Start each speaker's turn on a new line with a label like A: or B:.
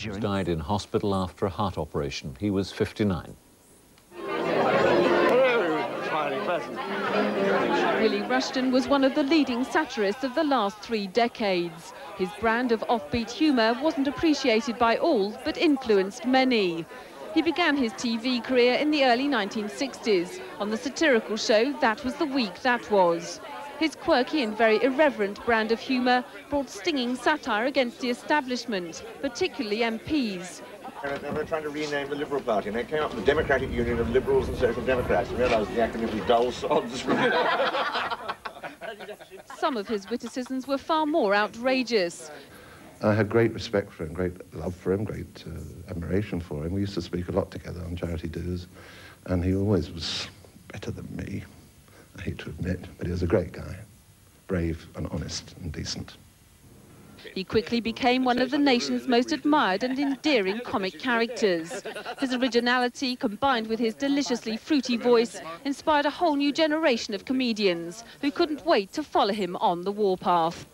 A: He died in hospital after a heart operation. He was 59.
B: Willie Rushton was one of the leading satirists of the last three decades. His brand of offbeat humour wasn't appreciated by all, but influenced many. He began his TV career in the early 1960s on the satirical show That Was the Week That Was. His quirky and very irreverent brand of humour brought stinging satire against the establishment, particularly MPs.
C: They were trying to rename the Liberal Party, and they came up with the Democratic Union of Liberals and Social Democrats, and realised the acronym was dull sods.
B: Some of his witticisms were far more outrageous.
D: I had great respect for him, great love for him, great uh, admiration for him. We used to speak a lot together on charity dues, and he always was better than me. I hate to admit, but he was a great guy, brave and honest and decent.
B: He quickly became one of the nation's most admired and endearing comic characters. His originality, combined with his deliciously fruity voice, inspired a whole new generation of comedians who couldn't wait to follow him on the warpath.